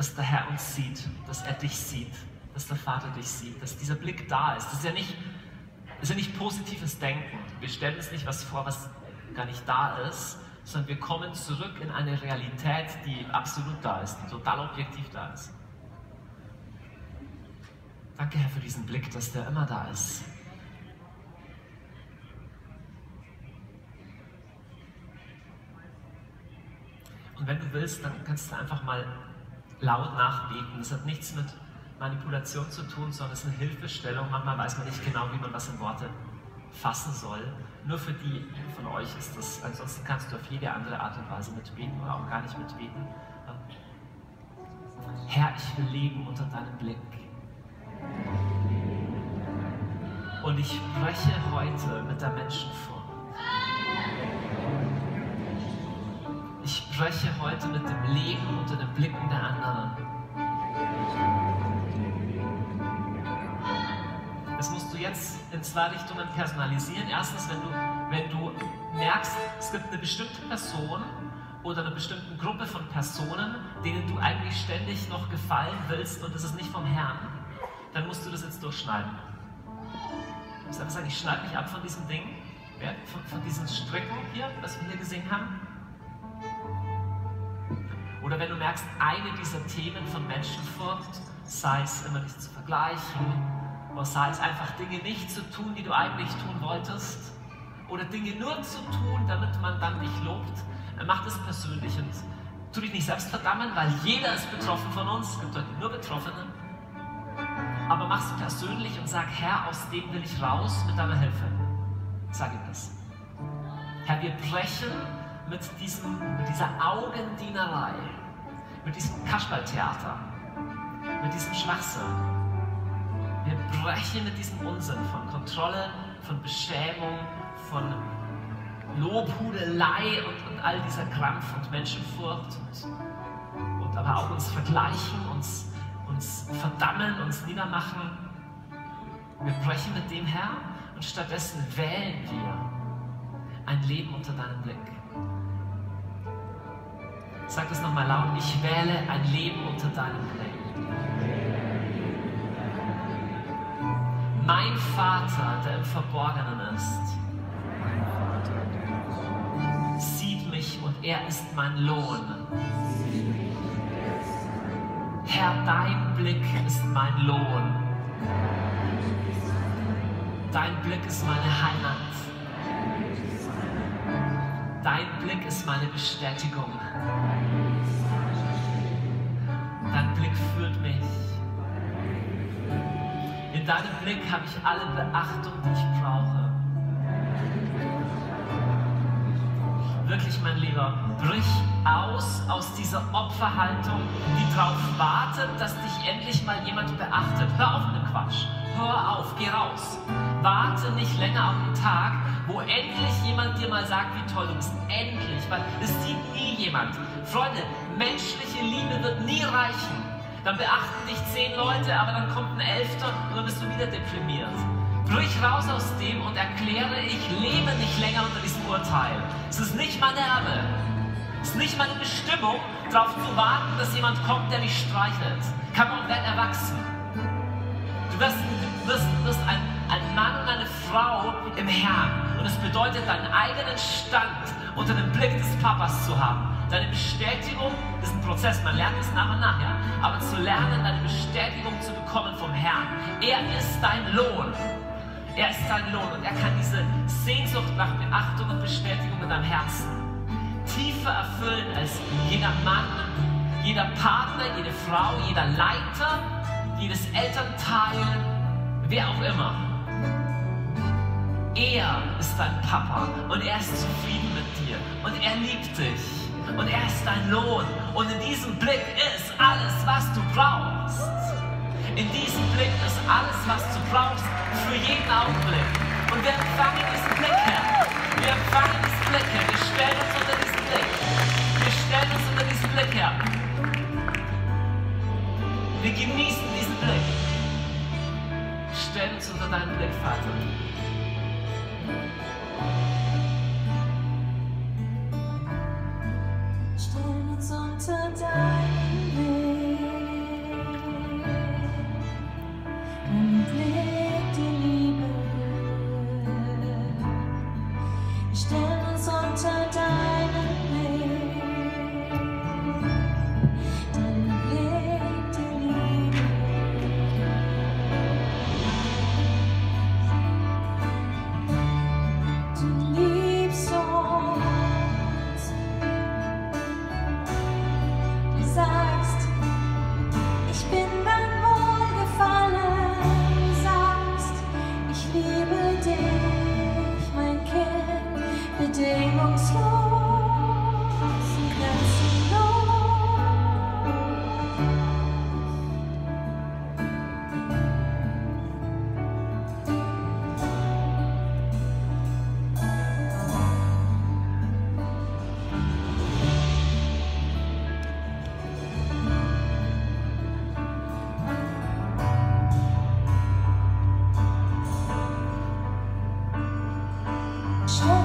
dass der Herr uns sieht, dass er dich sieht, dass der Vater dich sieht, dass dieser Blick da ist. Das ist ja nicht, ist ja nicht positives Denken. Wir stellen uns nicht was vor, was gar nicht da ist, sondern wir kommen zurück in eine Realität, die absolut da ist, die total objektiv da ist. Danke, Herr, für diesen Blick, dass der immer da ist. Und wenn du willst, dann kannst du einfach mal laut nachbeten. Das hat nichts mit Manipulation zu tun, sondern es ist eine Hilfestellung. Manchmal weiß man nicht genau, wie man was in Worte fassen soll. Nur für die von euch ist das, ansonsten kannst du auf jede andere Art und Weise mitbeten oder auch gar nicht mitbeten. Herr, ich will leben unter deinem Blick. Und ich spreche heute mit der Menschenfurcht. Spreche heute mit dem Leben unter den Blicken der anderen. Das musst du jetzt in zwei Richtungen personalisieren. Erstens, wenn du, wenn du merkst, es gibt eine bestimmte Person oder eine bestimmte Gruppe von Personen, denen du eigentlich ständig noch gefallen willst und das ist nicht vom Herrn, dann musst du das jetzt durchschneiden. Du musst einfach sagen, ich schneide mich ab von diesem Ding, von, von diesen Stricken hier, was wir hier gesehen haben. Oder wenn du merkst, eine dieser Themen von Menschenfurcht, sei es immer nicht zu vergleichen, oder sei es einfach Dinge nicht zu tun, die du eigentlich tun wolltest, oder Dinge nur zu tun, damit man dann dich lobt, mach das persönlich und tu dich nicht selbst verdammen, weil jeder ist betroffen von uns, es gibt heute nur Betroffene. Aber mach es persönlich und sag, Herr, aus dem will ich raus mit deiner Hilfe. Sag ihm das. Herr, wir brechen mit, diesem, mit dieser Augendienerei, mit diesem Kasperltheater, mit diesem Schwachsinn. Wir brechen mit diesem Unsinn von Kontrolle, von Beschämung, von Lobhudelei und, und all dieser Krampf und Menschenfurcht und, und aber auch uns vergleichen, uns, uns verdammen, uns niedermachen. Wir brechen mit dem Herr und stattdessen wählen wir ein Leben unter deinem Blick. Sag das nochmal laut. Ich wähle ein Leben unter deinem Blick. Mein Vater, der im Verborgenen ist, sieht mich und er ist mein Lohn. Herr, dein Blick ist mein Lohn. Dein Blick ist meine Heimat. Dein Blick ist meine Bestätigung. Dein Blick führt mich. In deinem Blick habe ich alle Beachtung, die ich brauche. Wirklich, mein Lieber, brich aus aus dieser Opferhaltung, die darauf wartet, dass dich endlich mal jemand beachtet. Hör auf mit dem Quatsch. Hör auf, geh raus. Warte nicht länger auf den Tag, wo endlich jemand dir mal sagt, wie toll du bist. Endlich, weil es sieht nie jemand. Freunde, menschliche Liebe wird nie reichen. Dann beachten dich zehn Leute, aber dann kommt ein Elfter und dann bist du wieder deprimiert. Brich raus aus dem und erkläre, ich lebe nicht länger unter diesem Urteil. Es ist nicht mein Erbe. Es ist nicht meine Bestimmung, darauf zu warten, dass jemand kommt, der mich streichelt. Kann man werd erwachsen. Du wirst, wirst, wirst ein, ein Mann und eine Frau im Herrn. Und es bedeutet, deinen eigenen Stand unter dem Blick des Papas zu haben. Deine Bestätigung ist ein Prozess, man lernt es nach und nach, ja. Aber zu lernen, deine Bestätigung zu bekommen vom Herrn. Er ist dein Lohn. Er ist dein Lohn und er kann diese Sehnsucht nach Beachtung und Bestätigung in deinem Herzen tiefer erfüllen als jeder Mann, jeder Partner, jede Frau, jeder Leiter, jedes Elternteil, wer auch immer. Er ist dein Papa und er ist zufrieden mit dir und er liebt dich und er ist dein Lohn und in diesem Blick ist alles, was du brauchst. In diesem Blick ist alles, was du brauchst für jeden Augenblick. Und wir empfangen diesen Blick her. Wir empfangen diesen Blick her. Wir stellen uns unter diesen Blick. Wir stellen uns unter diesen Blick her. Wir genießen diesen Blick. Stellen uns unter deinen Blick, Vater. あ。Show